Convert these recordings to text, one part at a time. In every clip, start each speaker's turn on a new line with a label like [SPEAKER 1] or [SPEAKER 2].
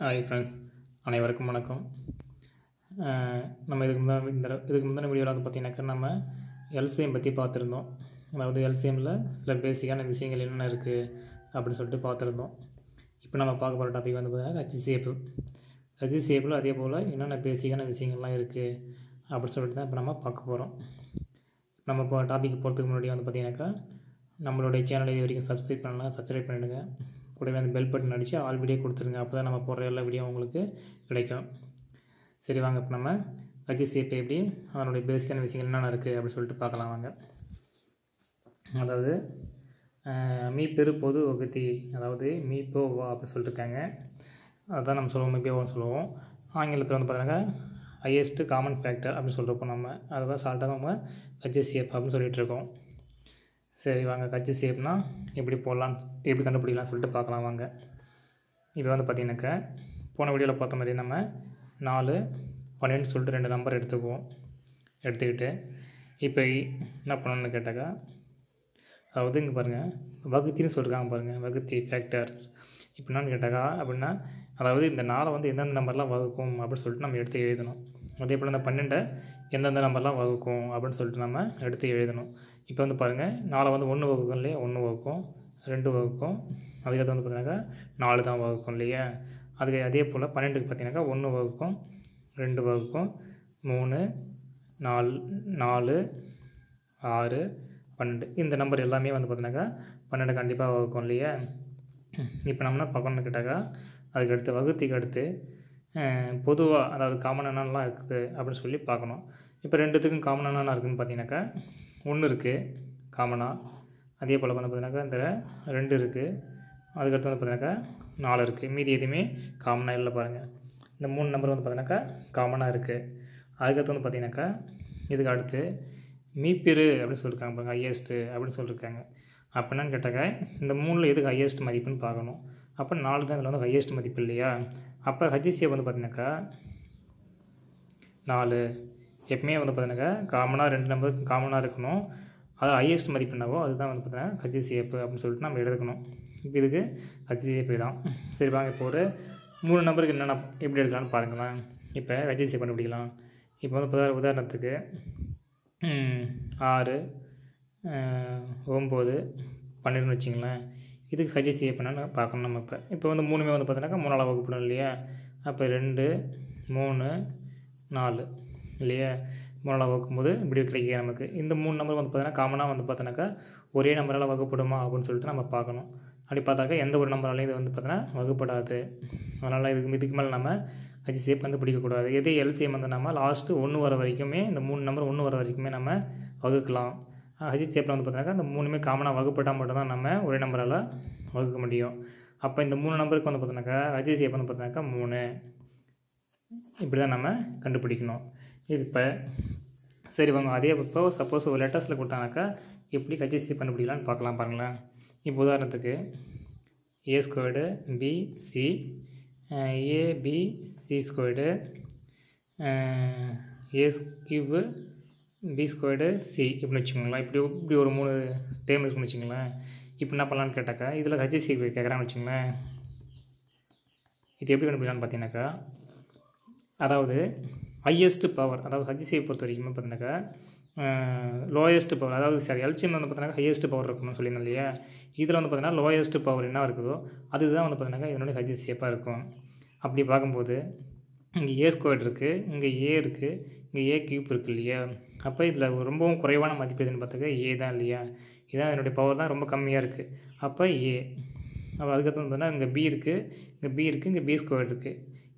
[SPEAKER 1] Hi friends அனைவருக்கும் வணக்கம். நம்ம இதுக்கு முன்னாடி இந்த இதுக்கு முந்தின வீடியோவில் வந்து பார்த்திங்கனாக்கா நம்ம எல்சிஎம் பற்றி பார்த்துருந்தோம் அதாவது எல்சிஎம்மில் சில பேசிக்கான விஷயங்கள் என்னென்ன இருக்குது அப்படின்னு சொல்லிட்டு பார்த்துருந்தோம் இப்போ நம்ம பார்க்க போகிற டாபிக் வந்து பார்த்தீங்கன்னா ஹச்சிசிஎஃப் ஹச்சிசிஎஃப்பில் அதே போல் என்னென்ன பேசிக்கான விஷயங்கள்லாம் இருக்குது அப்படின்னு சொல்லிட்டு தான் இப்போ நம்ம பார்க்க போகிறோம் நம்ம இப்போ டாபிக் போகிறதுக்கு முன்னாடி வந்து பார்த்திங்கனாக்கா நம்மளுடைய சேனலை இது வரைக்கும் சப்ஸ்கிரைப் பண்ணலாம் சப்ஸ்கிரைப் பண்ணிவிடுங்க கூடவே அந்த பெல் பட்டன் அடித்து ஆல் வீடியோ கொடுத்துருங்க. அப்போ தான் நம்ம போடுற எல்லா வீடியோ உங்களுக்கு கிடைக்கும். சரி வாங்க. இப்போ நம்ம ஹச்சிசிஎஃப் எப்படி அதனுடைய பேசிக்கான விஷயங்கள் என்னென்ன இருக்குது அப்படின்னு சொல்லிட்டு பார்க்கலாம் வாங்க. அதாவது அஹ், மீ பெரு பொது வகுத்தி அதாவது மீ போ வா அப்படின்னு சொல்லிட்டுருக்காங்க அதுதான் நம்ம சொல்லுவோம் மீ சொல்லுவோம். ஆங்கிலத்தில் வந்து பார்த்தீங்கன்னா ஹையஸ்ட்டு காமன் ஃபேக்டர் அப்படின்னு சொல்கிறப்போ நம்ம அதை தான் சால்ட்டாக நம்ம ஹச்சிசிஎஃப் அப்படின்னு சொல்லிகிட்டு இருக்கோம். சரி வாங்க கட்சி சேப்னா எப்படி போடலாம் எப்படி கண்டுபிடிக்கலாம்னு சொல்லிட்டு பார்க்கலாம் வாங்க. இப்போ வந்து பார்த்திங்கனாக்கா போன வீடியோவில் பார்த்த மாதிரி நம்ம நாலு பன்னெண்டு சொல்லிட்டு ரெண்டு நம்பர் எடுத்துக்குவோம். எடுத்துக்கிட்டு இப்போ என்ன பண்ணணும்னு கேட்டாக்கா அதாவது இங்கே பாருங்கள் வகுத்தின்னு சொல்லியிருக்காங்க பாருங்கள் வகுத்தி ஃபேக்டர் இப்போ என்னன்னு கேட்டாக்கா அப்படின்னா அதாவது இந்த நாளை வந்து எந்தெந்த நம்பர்லாம் வகுக்கும் அப்படின்னு சொல்லிட்டு நம்ம எடுத்து எழுதணும். அதே போல் இந்த பன்னெண்டை எந்தெந்த நம்பர்லாம் வகுக்கும் அப்படின்னு சொல்லிட்டு நம்ம எடுத்து எழுதணும். இப்போ வந்து பாருங்கள் நாளை வந்து ஒன்று வகுக்கும் இல்லையா? ஒன்று வகுக்கும் ரெண்டு வகுக்கும். அதுக்கடுத்து வந்து பார்த்தீங்கன்னாக்கா நாலு தான் வகுக்கும் இல்லையா? அதுக்கு அதே போல் பன்னெண்டுக்கு பார்த்தீங்கன்னாக்கா ஒன்று வகுக்கும் ரெண்டு வகுக்கும் மூணு நாலு நாலு ஆறு பன்னெண்டு. இந்த நம்பர் எல்லாமே வந்து பார்த்தீங்கன்னாக்கா பன்னெண்டு கண்டிப்பாக வகுக்கும் இல்லையா? இப்போ நம்ம என்ன கேட்டாக்கா அதுக்கு அடுத்து வகுத்திக்கு அடுத்து பொதுவாக அதாவது காமன் என்னென்னலாம் இருக்குது அப்படின்னு சொல்லி பார்க்கணும். இப்போ ரெண்டுத்துக்கும் காமன் என்னென்ன இருக்குதுன்னு பார்த்தீங்கன்னாக்கா ஒன்று இருக்குது காமனாக அதே போல் வந்து பார்த்தீங்கன்னாக்கா இந்த ரெண்டு இருக்குது அதுக்கடுத்து வந்து பார்த்தீங்கன்னாக்கா நாலு இருக்குது மீதி எதுவுமே காமனாக இல்லை பாருங்கள் இந்த மூணு நம்பர் வந்து பார்த்தீங்கன்னாக்கா காமனாக இருக்குது அதுக்கடுத்து வந்து பார்த்தீங்கன்னாக்கா இதுக்கு அடுத்து மீப்பிரு அப்படின்னு சொல்லியிருக்காங்க பாருங்க ஹையஸ்ட்டு அப்படின்னு சொல்லியிருக்காங்க அப்போ என்னன்னு கேட்டாக்கா இந்த மூணில் எதுக்கு ஹையஸ்ட் மதிப்புன்னு பார்க்கணும். அப்போ நாலு தான் இதில் வந்து ஹையஸ்ட் மதிப்பு இல்லையா? அப்போ ஹஜிசியை வந்து பார்த்தீங்கன்னாக்கா நாலு. எப்பவுமே வந்து பார்த்தீங்கன்னாக்கா காமனாக ரெண்டு நம்பர் காமனாக இருக்கணும். அது ஹையஸ்ட் மதிப்பு என்னவோ அதுதான் வந்து பார்த்தீங்கன்னா ஹச்சிசிஎஃப் அப்படின்னு சொல்லிட்டு நம்ம எடுக்கணும் இப்போ இதுக்கு ஹச்சிசிஎஃப் தான். சரி வாங்க இப்போ ஒரு மூணு நம்பருக்கு என்னென்ன எப்படி எடுக்கலாம்னு பாருங்களேன். இப்போ ஹச்சிசிஎஃப் கண்டுபிடிக்கலாம். இப்போ வந்து உதா உதாரணத்துக்கு ஆறு ஒம்பது பன்னெண்டுன்னு வச்சிங்களேன். இதுக்கு ஹச்சிசிஏ பண்ண பார்க்கணும் நம்ம இப்போ. இப்போ வந்து மூணுமே வந்து பார்த்தீங்கன்னாக்கா மூணாவது வகுப்படும் இல்லையா? அப்போ ரெண்டு மூணு நாலு. இல்லையா? மூணால் வகுக்கும்போது இப்படி கிடைக்கிது நமக்கு. இந்த மூணு நம்பர் வந்து பார்த்தீங்கன்னா காமனாக வந்து பார்த்தோன்னாக்கா ஒரே நம்பரால் வகுப்படுமா அப்படின்னு சொல்லிட்டு நம்ம பார்க்கணும். அப்படி பார்த்தாக்கா எந்த ஒரு நம்பராலையும் இது வந்து பார்த்தோன்னா வகுப்படாது. அதனால் இதுக்கு இதுக்கு மேலே நம்ம ஹச்சிசிஏ கண்டுபிடிக்கக்கூடாது எதே எல்சிஎம் வந்து நம்ம லாஸ்ட்டு ஒன்று வர வரைக்குமே இந்த மூணு நம்பர் ஒன்று வர வரைக்குமே நம்ம வகுக்கலாம். ஹஜித் சேப்பில் வந்து பார்த்தீங்கன்னா இந்த மூணுமே காமனாக வகுப்பட்டால் மட்டும்தான் நம்ம ஒரே நம்பரால் வகுக்க முடியும். அப்போ இந்த மூணு நம்பருக்கு வந்து பார்த்தோன்னாக்கா ஹஜித் சேப் வந்து பார்த்தீங்கன்னாக்கா மூணு. இப்படி தான் நம்ம கண்டுபிடிக்கணும். இப்போ சரி வாங்க அதே இப்போ சப்போஸ் ஒரு லெட்டர்ஸில் கொடுத்தாங்கனாக்கா எப்படி ஹச்சிசி கண்டுபிடிக்கலான்னு பார்க்கலாம் பாருங்களேன். இப்போ உதாரணத்துக்கு a squared b c c squared a cube b squared c இப்படின்னு வச்சுக்கோங்களேன். இப்படி இப்படி ஒரு மூணு டேம் இருக்குன்னு வச்சுங்களேன் இப்போ என்ன பண்ணலான்னு கேட்டாக்கா இதில் ஹச்சிசி கேட்குறான்னு வச்சுங்களேன் இது எப்படி கண்டுபிடிக்கலான்னு பார்த்தீங்கன்னாக்கா அதாவது ஹையஸ்ட் பவர் அதாவது ஹஜிசியை பொறுத்த வரைக்கும் பார்த்தீங்கன்னாக்கா லோயஸ்ட் பவர் அதாவது சரி எல்சிஎம் வந்து பார்த்தீங்கன்னா ஹையஸ்ட் பவர் இருக்கணும்னு சொல்லியிருந்தேன் இல்லையா? இதில் வந்து பார்த்தீங்கன்னா லோயஸ்ட் பவர் என்ன இருக்குதோ அதுதான் வந்து பார்த்தீங்கன்னா இதனுடைய ஹஜிசியப்பாக இருக்கும். அப்படி பார்க்கும்போது இங்கே ஏ ஸ்கொயர் இருக்குது இங்கே ஏ இருக்குது இங்கே ஏ கியூப் இருக்குது இல்லையா? அப்போ இதில் ரொம்பவும் குறைவான மதிப்பு எதுன்னு பார்த்தாக்கா ஏ தான் இல்லையா? இதான் என்னுடைய பவர் தான் ரொம்ப கம்மியாக இருக்குது அப்போ ஏ அப்போ அதுக்கப்புறம் பார்த்தீங்கன்னா இங்கே பி இருக்குது இங்கே பி இருக்குது இங்கே பி ஸ்கொயர் இருக்குது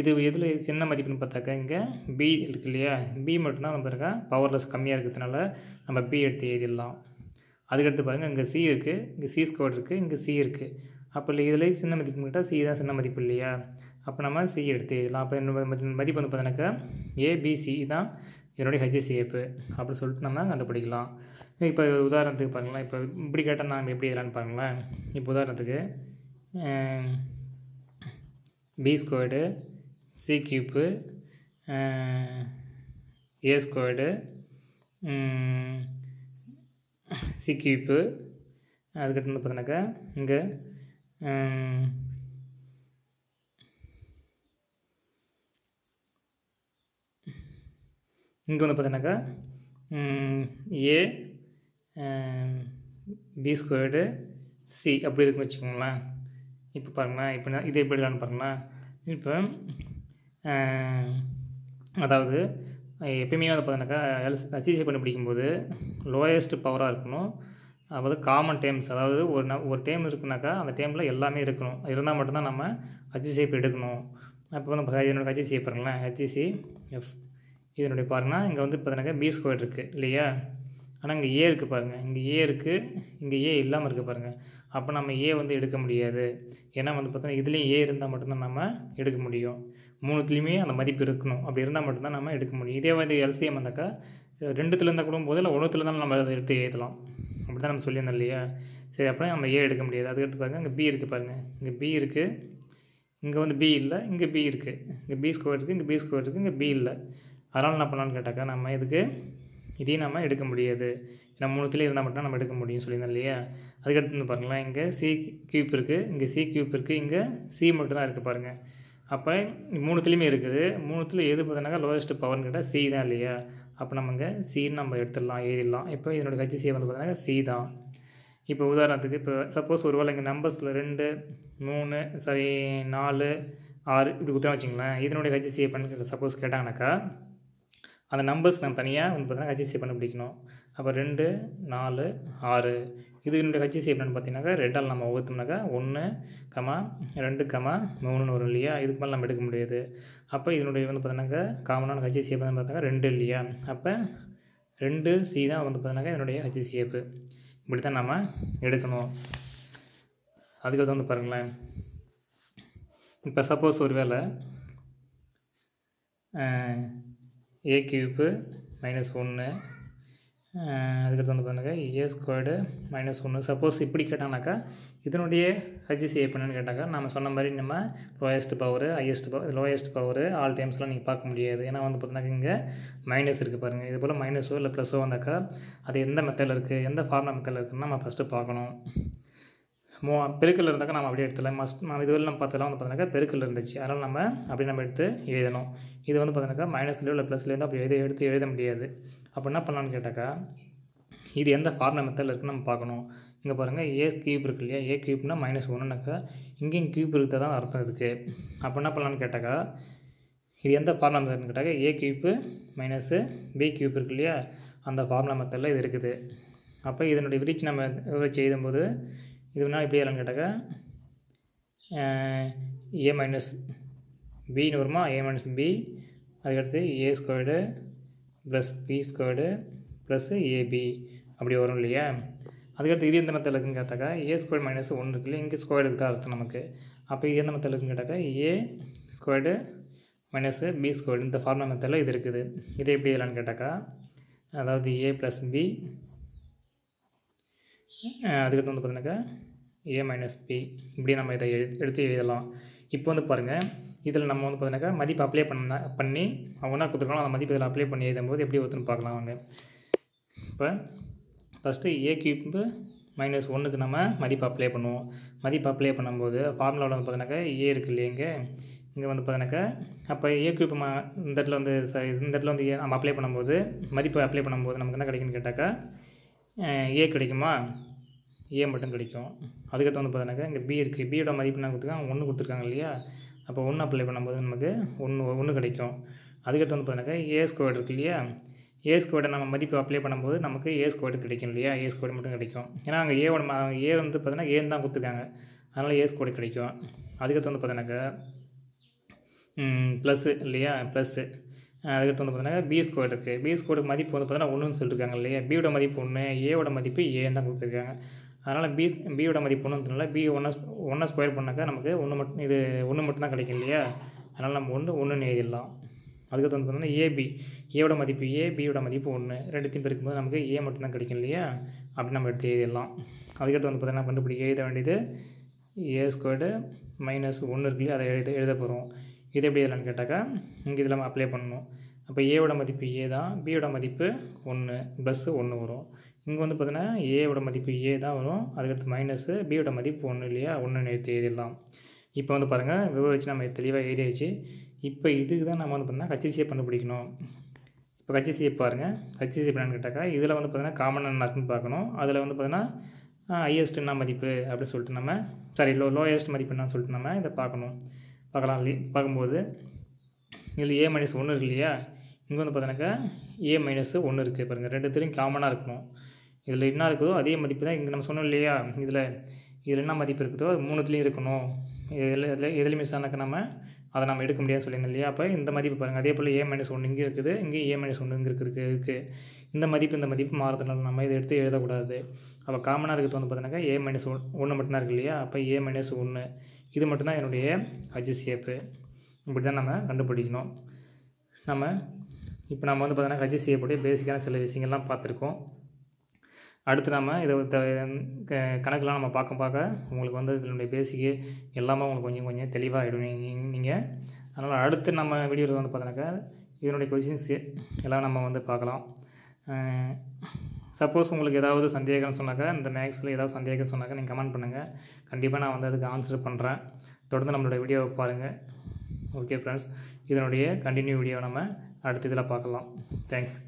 [SPEAKER 1] இது எதில் சின்ன மதிப்புன்னு பார்த்தாக்கா இங்கே பி இருக்கு இல்லையா? பி மட்டும்தான் நம்ம இருக்கா பவர்லெஸ் கம்மியாக இருக்கிறதுனால நம்ம பி எடுத்து எழுதிடலாம். அதுக்கடுத்து பாருங்கள் இங்கே சி இருக்குது இங்கே சி ஸ்கொயர் இருக்குது இங்கே சி இருக்குது அப்போ இல்லை இதில் சின்ன மதிப்புன்னு கேட்டால் சி தான் சின்ன மதிப்பு இல்லையா? அப்போ நம்ம சி எடுத்து எழுதலாம். அப்போ என்னோட மதிப்பு வந்து பார்த்தோன்னாக்கா ஏபிசி தான் என்னுடைய ஹெச்சிசிஎப்பு அப்படி சொல்லிட்டு நம்ம கண்டுபிடிக்கலாம். இப்போ உதாரணத்துக்கு பாருங்களேன் இப்போ இப்படி கேட்டால் நாம் எப்படி எழுதலான்னு பாருங்களேன். இப்போ உதாரணத்துக்கு B squared C cube A squared C cube அதுக்கடுத்து வந்து பார்த்தோன்னாக்கா இங்கே இங்கே வந்து பார்த்தோன்னாக்கா ஏ பி ஸ்கொயர்டு சி அப்படி இருக்குன்னு வச்சுக்கோங்களேன். இப்போ பாருங்களேன் இப்போ நான் இது எப்படி இல்லைன்னு பாருங்களேன். இப்போ அதாவது எப்பயுமே வந்து பார்த்தீங்கன்னாக்கா எல்ஸ் ஹச்சிசி பண்ணி பிடிக்கும்போது லோயஸ்ட் பவராக இருக்கணும். அதாவது காமன் டேம்ஸ் அதாவது ஒரு ந ஒரு டேம் இருக்குனாக்கா அந்த டேமில் எல்லாமே இருக்கணும். இருந்தால் மட்டும்தான் நம்ம ஹச்சிசி எடுக்கணும். அப்போ வந்து என்னோடய ஹச்சிசி பாருங்களேன் ஹச்சிசி எஃப் இதனுடைய பாருங்கன்னா இங்கே வந்து பார்த்தீங்கன்னாக்கா பி ஸ்கொயர் இருக்குது இல்லையா? ஆனால் இங்கே ஏ இருக்குது பாருங்கள் இங்கே ஏ இருக்குது இங்கே ஏ இல்லாமல் இருக்குது பாருங்கள் அப்போ நம்ம ஏ வந்து எடுக்க முடியாது. ஏன்னா வந்து பார்த்தோன்னா இதுலேயும் ஏ இருந்தால் மட்டும்தான் நம்ம எடுக்க முடியும். மூணுத்துலேயுமே அந்த மதிப்பு இருக்கணும். அப்படி இருந்தால் மட்டும்தான் நம்ம எடுக்க முடியும். இதே வந்து எல்சிஎம் வந்தாக்கா ரெண்டுத்துல இருந்தால் கூட போது இல்லை ஒன்றுத்துல தான் நம்ம அதை எடுத்து எழுதலாம் அப்படி தான் நம்ம சொல்லியிருந்தோம் இல்லையா? சரி அப்புறம் நம்ம ஏ எடுக்க முடியாது. அதுக்கடுத்து பாருங்கள் இங்கே பி இருக்குது பாருங்கள் இங்கே பி இருக்குது இங்கே வந்து பி இல்லை இங்கே பி இருக்குது இங்கே பி ஸ்கொயர் இருக்குது இங்கே பி ஸ்கொயர் இருக்குது இங்கே பி இல்லை. அதனால் என்ன பண்ணலான்னு கேட்டாக்கா நம்ம இதுக்கு இதையும் நம்ம எடுக்க முடியாது. ஏன்னா மூணுத்துலேயும் இருந்தால் மட்டும் நம்ம எடுக்க முடியும்னு சொல்லியிருந்தோம் இல்லையா? அதுக்கடுத்து வந்து பாருங்களேன் இங்கே சி கியூப் இருக்குது இங்கே சி கியூப் இருக்குது இங்கே சி மட்டும் தான் இருக்குது பாருங்கள் அப்போ மூணுத்துலேயுமே இருக்குது. மூணுத்தில் எது பார்த்தோன்னாக்கா லோயஸ்ட்டு பவர்னு கேட்டால் சி தான் இல்லையா? அப்போ நம்ம இங்கே சின்னு நம்ம எடுத்துடலாம் எழுதிடலாம். இப்போ இதனோட ஹச்சிசி வந்து பார்த்தீங்கன்னா சி தான். இப்போ உதாரணத்துக்கு இப்போ சப்போஸ் ஒரு வேளை இங்கே நம்பர்ஸில் ரெண்டு மூணு சாரி நாலு ஆறு இப்படி குத்துறோம் வச்சிங்களேன் இதனுடைய ஹச்சிசியை பண்ணி சப்போஸ் கேட்டாங்கனாக்கா அந்த நம்பர்ஸ் நம்ம தனியாக வந்து பார்த்தீங்கன்னா ஹச்சிசி பண்ண பிடிக்கணும். அப்போ ரெண்டு நாலு ஆறு. இது என்னுடைய ஹச்சிசி எப்படின்னு பார்த்தீங்கன்னாக்கா ரெண்டால் நம்ம ஊற்றுனோம்னாக்கா ஒன்று கமா ரெண்டு கமா மூணுன்னு வரும் இல்லையா? இதுக்கு மேலே நம்ம எடுக்க முடியாது. அப்போ இதனுடைய வந்து பார்த்தீங்கன்னாக்கா காமனான ஹச்சிசி வந்து பார்த்தாக்கா ரெண்டு இல்லையா? அப்போ ரெண்டு சி தான் வந்து பார்த்தீங்கன்னாக்கா என்னுடைய ஹச்சிசிஎஃப் இப்படி தான் நம்ம எடுக்கணும். அதுக்கு வந்து பாருங்களேன். இப்போ சப்போஸ் ஒரு வேளை ஏ கியூப்பு மைனஸ் ஒன்று அதுக்கடுத்து வந்து பாருங்க ஏ ஸ்கொயர்டு மைனஸ் ஒன்று சப்போஸ் இப்படி கேட்டாங்கனாக்கா இதனுடைய ஹஜிசி எப்படின்னு கேட்டாக்கா நம்ம சொன்ன மாதிரி நம்ம lowest power highest power lowest power all டைம்ஸ்லாம் நீங்கள் பார்க்க முடியாது. ஏன்னா வந்து பார்த்தீங்கன்னா இங்கே மைனஸ் இருக்குது பாருங்கள் இது போல் மைனஸோ இல்லை ப்ளஸோ வந்தாக்கா அது எந்த மெத்தடில் இருக்குது எந்த ஃபார்முலா மெத்தடில் இருக்குதுன்னு நம்ம ஃபஸ்ட்டு பார்க்கணும். மோ பெருக்கல் இருந்தாக்கா நம்ம அப்படியே எடுத்துடலாம். மஸ்ட் நம்ம இதுவரை நம்ம பார்த்தலாம் வந்து பார்த்தீங்கன்னாக்கா பெருக்கல் இருந்துச்சு. அதனால் நம்ம அப்படி நம்ம எடுத்து எழுதணும். இது வந்து பார்த்தீங்கன்னாக்கா மைனஸ்லேயோ இல்லை ப்ளஸ்லேருந்து அப்படி எழுத எடுத்து எழுத முடியாது. அப்போ என்ன பண்ணலான்னு கேட்டாக்கா இது எந்த ஃபார்முலா மெத்தடில் இருக்குன்னு நம்ம பார்க்கணும். இங்கே பாருங்கள் ஏ கியூப் இருக்கு இல்லையா? ஏ கியூப்னா மைனஸ் ஒன்றுனாக்கா இங்கேயும் கியூப் இருக்கிறது தான் அர்த்தம் இருக்குது அப்போ என்ன பண்ணலான்னு கேட்டாக்கா இது எந்த ஃபார்முலா மெத்தட்னு கேட்டாக்கா a cube minus b cube இருக்கு இல்லையா? அந்த ஃபார்முலா மெத்தடில் இது இருக்குது. அப்போ இதனுடைய விரிச்சு நம்ம விவரிச்சு எழுதும்போது இது வேணால் எப்படி எழுதலாம்னு கேட்டாக்கா ஏ மைனஸ் பின்னு வருமா? ஏ மைனஸ் பி அதுக்கடுத்து a squared plus b squared plus ab அப்படி வரும் இல்லையா? அதுக்கடுத்து இது எந்த மெத்தடில் இருக்குன்னு கேட்டாக்கா ஏ ஸ்கொயர் மைனஸ் ஒன்று இருக்கு இல்லையா? இங்கே ஸ்கொயர்டுக்கு தான் அர்த்தம் நமக்கு. அப்போ இது எந்த மெத்தடில் இருக்குன்னு கேட்டாக்கா a squared minus b squared இந்த ஃபார்முலா மெத்தடில் இது இருக்குது. இது எப்படி இல்லைன்னு கேட்டாக்கா அதாவது ஏ ப்ளஸ் பி அதுக்கடுத்து வந்து பார்த்தீங்கன்னாக்கா ஏ மைனஸ் பி இப்படி நம்ம இதை எழு எடுத்து எழுதலாம். இப்போ வந்து பாருங்கள் இதில் நம்ம வந்து பார்த்தீங்கன்னாக்கா மதிப்பு அப்ளை பண்ண பண்ணி அவங்க கொடுத்துருக்கலாம் அந்த மதிப்பு இதில் அப்ளை பண்ணி எழுதும்போது எப்படி ஒருத்தன்னு பார்க்கலாம் அவங்க இப்போ ஃபஸ்ட்டு ஏ கியூப்பு மைனஸ் ஒன்றுக்கு நம்ம மதிப்பு அப்ளை பண்ணுவோம். மதிப்பு அப்ளை பண்ணும்போது ஃபார்முலாவில் வந்து பார்த்தீங்கன்னாக்கா ஏ இருக்குது இல்லைங்க இங்கே? வந்து பார்த்தீங்கன்னாக்கா அப்போ ஏ கியூப் இந்த இடத்துல வந்து இந்த இடத்துல வந்து ஏ நம்ம அப்ளை பண்ணும்போது மதிப்பு அப்ளை பண்ணும்போது நமக்கு என்ன கிடைக்குன்னு கேட்டாக்கா ஏ கிடைக்குமா? ஏ மட்டும் கிடைக்கும். அதுக்கடுத்து வந்து பார்த்தீங்கன்னாக்கா இங்கே பி இருக்குது பியோட மதிப்பு என்ன கொடுத்துருக்காங்க ஒன்று கொடுத்துருக்காங்க இல்லையா? அப்போ ஒன்று அப்ளை பண்ணும்போது நமக்கு ஒன்று ஒன்று கிடைக்கும். அதுக்கடுத்து வந்து பார்த்தீங்கன்னாக்கா ஏ ஸ்கொயர் இருக்கு இல்லையா? ஏ ஸ்கொயர்டை நம்ம மதிப்பு அப்ளை பண்ணும்போது நமக்கு ஏ ஸ்கொயர்டு கிடைக்கும் இல்லையா? ஏ ஸ்கொயர் மட்டும் கிடைக்கும். ஏன்னா அங்கே ஏவோட ஏ வந்து பார்த்தீங்கன்னா ஏன்னு தான் கொடுத்துருக்காங்க. அதனால் ஏ ஸ்கொயர் கிடைக்கும். அதுக்கடுத்து வந்து பார்த்தீங்கன்னாக்கா ப்ளஸ்ஸு இல்லையா? ப்ளஸ்ஸு அதுக்கடுத்து வந்து பார்த்தீங்கன்னா பி ஸ்கொயர் இருக்குது பி ஸ்கொயருக்கு மதிப்பு வந்து பார்த்தீங்கன்னா ஒன்றுன்னு சொல்லியிருக்காங்க இல்லையா? பியோட மதிப்பு ஒன்று ஏவோட மதிப்பு ஏன்னு தான் கொடுத்துருக்காங்க. அதனால் பி பியோட மதிப்பு ஒன்றுன்றனால பி ஒன்று ஒன்றை ஸ்கொயர் பண்ணாக்கா நமக்கு ஒன்று மட்டும் இது ஒன்று மட்டும் தான் கிடைக்கும் இல்லையா? அதனால் நம்ம ஒன்று ஒன்றுன்னு எழுதிடலாம். அதுக்கடுத்து வந்து பார்த்தீங்கன்னா ஏபி ஏவோட மதிப்பு ஏ பியோட மதிப்பு ஒன்று ரெண்டுத்தையும் பெருக்கும்போது நமக்கு ஏ மட்டும் தான் கிடைக்கும் இல்லையா? அப்படி நம்ம எடுத்து எழுதிடலாம். அதுக்கடுத்து வந்து பார்த்தீங்கன்னா கண்டுபிடிக்க எழுத வேண்டியது ஏ ஸ்கொயர்டு மைனஸ் ஒன்று இருக்கு இல்லையா? அதை எழுத எழுத போகிறோம் இது எப்படி எழுதலான்னு கேட்டாக்கா இங்கே இதில் நம்ம அப்ளை பண்ணணும். அப்போ ஏவோட மதிப்பு ஏ தான் பியோட மதிப்பு ஒன்று ப்ளஸ்ஸு ஒன்று வரும். இங்கே வந்து பார்த்தீங்கன்னா ஏவோட மதிப்பு ஏ தான் வரும். அதுக்கடுத்து மைனஸு பியோட மதிப்பு ஒன்று இல்லையா? ஒன்று நேற்று எழுதிடலாம். இப்போ வந்து பாருங்கள் விவரிச்சு நம்ம தெளிவாக எழுதியாச்சு. இப்போ இதுக்கு தான் நம்ம வந்து பார்த்தீங்கன்னா ஹச்சிசியை கண்டுபிடிக்கணும். இப்போ ஹச்சிசிஎஃப் பாருங்கள் ஹச்சிசிஎஃப் என்னன்னு கேட்டாக்கா இதில் வந்து பார்த்தீங்கன்னா காமன் என்ன இருக்குன்னு பார்க்கணும். அதில் வந்து பார்த்தீங்கன்னா ஹையஸ்ட் என்ன மதிப்பு அப்படின்னு சொல்லிட்டு நம்ம சாரி லோ லோயஸ்ட் மதிப்பு என்னன்னு சொல்லிட்டு நம்ம இதை பார்க்கணும். பார்க்கலாம் பார்க்கும்போது இதில் ஏ மைனஸ் ஒன்று இருக்கு இல்லையா? இங்கே வந்து பார்த்தீங்கன்னாக்கா ஏ மைனஸ் ஒன்று இருக்குது பாருங்கள் ரெண்டுத்துலேயும் காமனாக இருக்கணும். இதில் என்ன இருக்குதோ அதே மதிப்பு தான் இங்கே நம்ம சொன்னோம் இல்லையா? இதில் இதில் என்ன மதிப்பு இருக்குதோ அது மூணுத்துலேயும் இருக்கணும். இதில் இதில் எதில் மிஸ் ஆனாக்க நம்ம அதை நம்ம எடுக்க முடியாது சொல்லியிருந்தோம் இல்லையா? அப்போ இந்த மதிப்பு பாருங்கள் அதே போல் ஏ மைனஸ் ஒன்று இங்கே இருக்குது இங்கே ஏ மைனஸ் ஒன்று இங்கே இருக்குது இருக்குது இந்த மதிப்பு இந்த மதிப்பு மாறுறதுனால நம்ம இதை எடுத்து எழுதக்கூடாது. அப்போ காமனாக இருக்கிறது வந்து பார்த்தீங்கன்னாக்கா ஏ மைனஸ் ஒன் ஒன்று மட்டும்தான் இருக்கு இல்லையா? அப்போ ஏ மைனஸ் ஒன்று இது மட்டும்தான் என்னுடைய ஹச்சிசிஎஃப்பு இப்படி தான் நம்ம கண்டுபிடிக்கணும். நம்ம இப்போ நம்ம வந்து பார்த்தோன்னா பார்த்தீங்கன்னா ஹச்சிசிஎஃப்புடைய பேசிக்கான சில விஷயங்கள்லாம் பார்த்துருக்கோம். அடுத்து நம்ம இதை த கணக்கெலாம் நம்ம பார்க்க பார்க்க உங்களுக்கு வந்து இதனுடைய பேசிக்கு எல்லாமே உங்களுக்கு கொஞ்சம் கொஞ்சம் தெளிவாகிடும் நீங்கள் அதனால் அடுத்து நம்ம வீடியோவில் வந்து பார்த்தோன்னாக்கா இதனுடைய கொஷின்ஸ் எல்லாம் நம்ம வந்து பார்க்கலாம். சப்போஸ் உங்களுக்கு ஏதாவது சந்தேகம் சொன்னாக்கா இந்த மேக்ஸில் ஏதாவது சந்தேகம் சொன்னாக்கா நீங்கள் கமெண்ட் பண்ணுங்கள் கண்டிப்பாக நான் வந்து அதுக்கு ஆன்சர் பண்ணுறேன் தொடர்ந்து நம்மளோட வீடியோவை பாருங்கள் ஓகே ஃப்ரெண்ட்ஸ் இதனுடைய கண்டினியூ வீடியோ நம்ம அடுத்த இதில் பார்க்கலாம். தேங்க்ஸ்